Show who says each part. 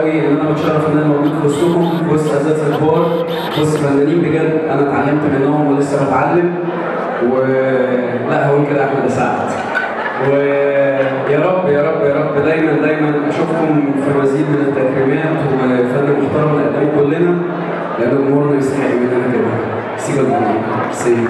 Speaker 1: قوي إن أنا بتشرف إن أنا موجود في وسطكم وسط اساتذه الكبار وسط فنانين بجد أنا اتعلمت منهم ولسه بتعلم. و لا هقول كده أحمد أسعد. ويا رب يا رب يا رب دايما دايما أشوفكم في مزيد من التكريمات وفن محترم اللي كلنا لأن جمهورنا يستحق مننا كده. سيبك الموضوع سيبك